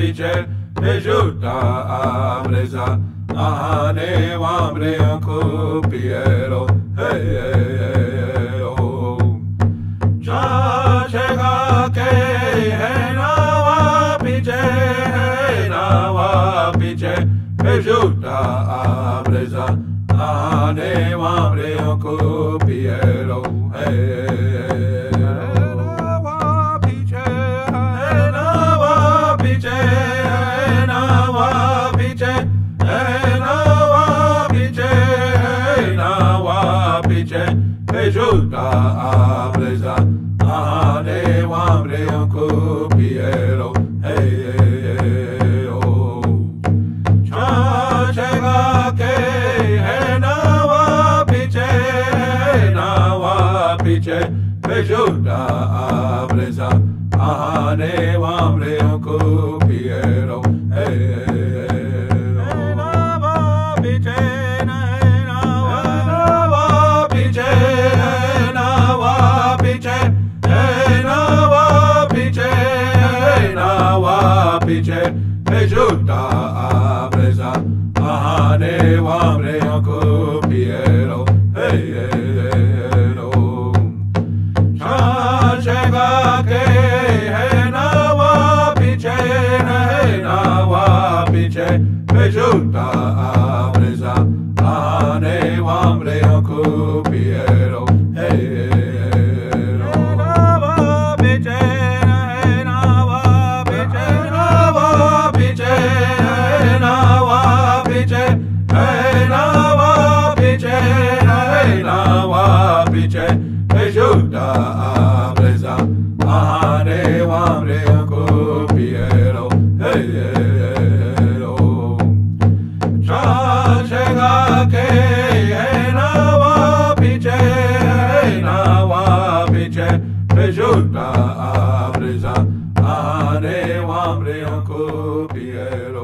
piche na wa piche ahane wa mbre ko piero hey hey hey oh. Cha chega ke hey na wa piche na wa piche ejuta abreza ahane wa mbre ko piero hey Juda abreza, ane wamre onko piero, hey hey oh. Cha chega ke na wa piche, na wa piche, Juda abreza, ane wamre onko piero, hey biche ejuta abreza ahane wamre yanko piero piero chancheva ke hena wa na hena wa biche ejuta abreza hambre en copiero